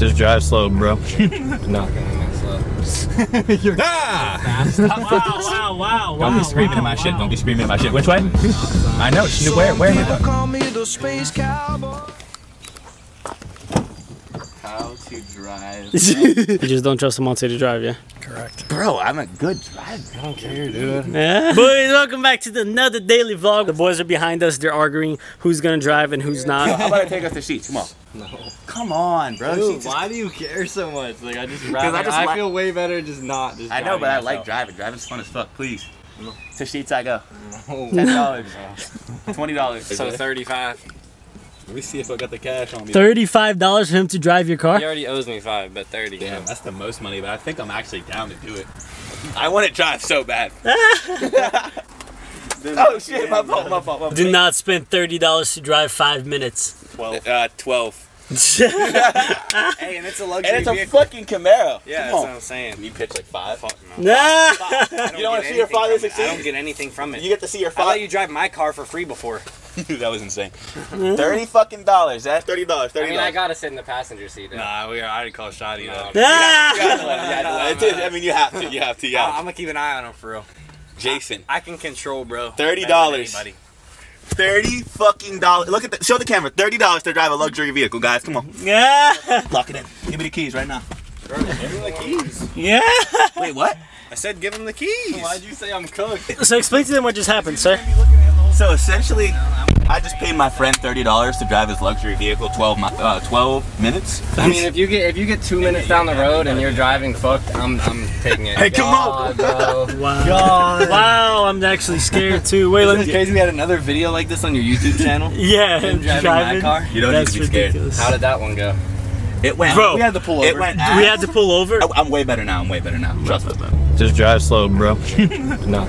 Just drive slow, bro. Not gonna mess up. ah! Wow, wow, wow, Don't be screaming at my shit. Don't be screaming at my shit. Which way? I know. Where. Where am I? Call me the space cowboy. How to drive. You just don't trust Monte to drive, yeah? Correct. Bro, I'm a good driver. I don't care, dude. Yeah. Boys, welcome back to the another daily vlog. The boys are behind us. They're arguing who's gonna drive and who's not. How not. about I take us to Sheetz? Come on. No. Come on, bro. Dude, Sheetz is- why do you care so much? Like I just I rather. I, just like- feel way better just not. Just I know, but I driving like myself. driving. Driving's fun as fuck. Please. To Sheetz I go. No. Ten dollars. Twenty dollars. So 35. Let me see if I got the cash on me. Thirty-five dollars for him to drive your car. He already owes me five, but 30. Damn, that's the most money, but I think I'm actually down to do it. I want to drive so bad. oh shit! My fault. My fault. My fault. Do not spend thirty dollars to drive five minutes. Twelve. Uh, twelve. Hey, and it's a luxury And it's a vehicle. fucking Camaro. Yeah, that's Come what. I'm saying. You pitch like five. Fuck no. Nah. I don't You don't wanna see your father succeed? I don't get anything from it. You get to see your father. I father. let you drive my car for free before. that was insane. Mm-hmm. Thirty fucking dollars. That's thirty dollars. I Thirty mean, I gotta sit in the passenger seat. Now. Nah, we already called Shotty No. though. I mean, you have to. You have to. I- Yeah. I'm gonna keep an eye on him for real. Jason. I can control, bro. $30. Better. Thirty fucking dollars. Look at the. Show the camera. Thirty dollars to drive a luxury vehicle, guys. Come on. Yeah. Lock it in. Give me the keys right now. Give me the keys. Yeah. Wait, what? I said give him the keys. Why'd you say I'm cooked? So explain to them what just happened, sir. So essentially, I just paid my friend thirty dollars to drive his luxury vehicle 12, uh, 12 minutes. I mean, if you get if you get two minutes down the road and you're driving fucked, I'm I'm taking it. Hey, come on. God, bro. Wow. Wow. I'm actually scared too. Wait, let It's me. crazy we had another video like this on your YouTube channel. Yeah. Him driving my car. You don't That's need to be scared. ridiculous. How did that one go? It went. Bro, We had to pull It over. went. we had to pull over. I- I'm way better now. I'm way better now. Trust me. Just drive slow, bro. Not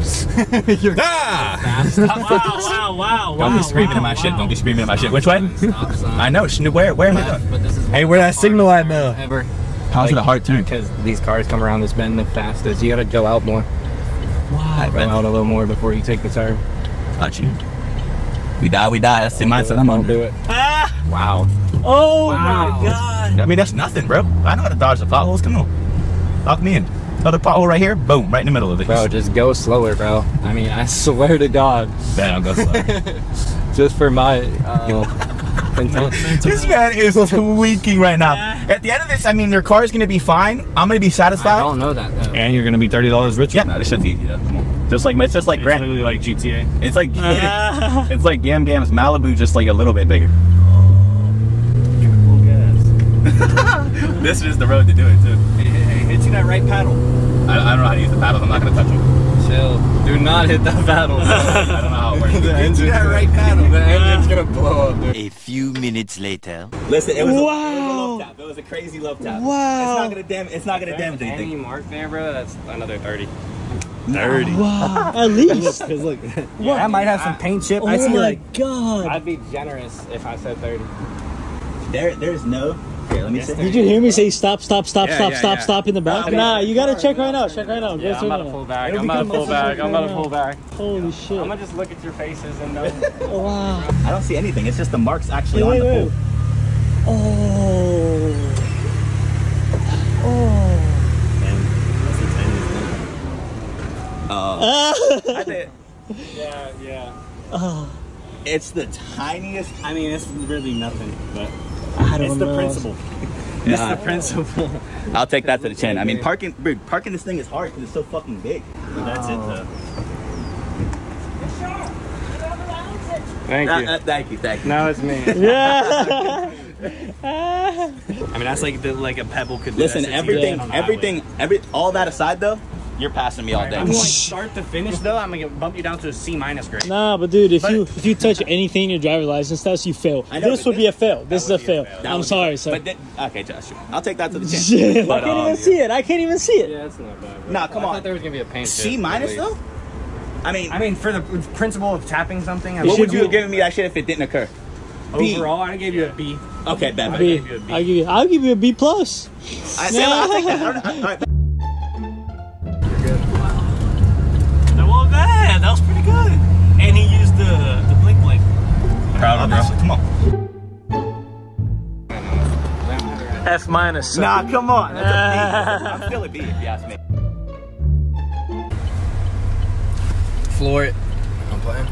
gonna mess up. ah! Wow. Wow. Wow. Don't be screaming at my shit. Don't be screaming at my shit. Which way? Stop sign. I know. Where. Where am I going? But this is Hey, where that signal at now? ever How's it a hard turn? because these cars come around this bend the fastest. You gotta go out more. Why? Go out a little more before you take the turn. Got you. We die. We die. That's the mindset I'm Don't do it. Ah. Wow. Oh Wow. my God. I mean, that's nothing, bro. I know how to dodge the potholes. Come on. Lock me in. Another pothole right here. Boom. Right in the middle of it. Bro, just go slower, bro. I mean, I swear to God, Bam, I'll go slow. just for my uh, this man is tweaking right now. At the end of this, I mean, your car is going to be fine. I'm going to be satisfied. I don't know that though. And you're going to be $30 richer. Yeah, no, this shit's easy. Though. Come. Just like, it's just like Grand. literally like GTA. It's like, Ah. it's like Gam Gam's Malibu, just like a little bit bigger. This is the road to do it, too. Hey, hey, hey, that right paddle. I, I don't know how to use the paddles. I'm not going to touch it. Chill. Do not hit the paddle. I don't know how it works. the engine's that gonna, right paddle. the engine's gonna blow up, dude. A few minutes later. Listen, it was, a, it was a Wow. love tap. It was a crazy love tap. Wow. It's not gonna damage. It's not gonna damage Any anything. mark there, bro? That's another 30. Dirty. Wow. At least. Cause look, Yeah, I might have some paint chip. I Oh see my like God. I'd be generous if I said 30. There, there's no. Here, let me see. Did you hear me say stop, stop, stop, Yeah, stop, yeah, stop, yeah. stop in the back? Nah, you gotta check right now. Check right now. Yeah, I'm check about right to pull back. It'll I'm about to become pull back. necessary I'm about to right pull back. Holy shit. I'm gonna just look at your faces and know. Oh, wow. I don't see anything. It's just the marks actually Wait, on wait, the wait. pool. Oh. Oh. Uh, I think yeah, yeah. Oh. it's the tiniest. I mean it's really nothing, but I don't it's the know. principle. It's the principle. I'll take that to the chin. I mean, parking, dude, parking this thing is hard because it's so fucking big. But that's it, though. Thank Uh, you. uh, thank you, thank you. Now it's me. Yeah. I mean that's like the, like a pebble could. Listen, That's everything, T-bone on the everything, every all that aside though, you're passing me all highway. day. I'm going start to finish though. I'm gonna bump you down to a C minus grade. Nah, but dude, if But- you if you touch anything in your driver's license test, you fail. I know, this but would be a fail. This is a would be a fail. fail. That I'm would be- sorry, sir. But then, okay, Josh, I'll take that to the chin. I But, can't um, even see it. I can't even see it. Yeah, it's not bad. Bro. Nah, come on. I on. thought there was gonna be a paint C chip, minus at though. I mean, I mean, for the principle of tapping something, I what would you have given me that shit if it didn't occur? B. overall, I gave you a B. Okay, bad. bad. B. give you a B. I'll give you. I'll give you a B plus. I, I'll take that. All right, all right. Blink blink. Proud of bro. Come on. F minus. so- Nah, come on. That's a B. I'm still a B if you ask me. Floor it. I'm playing.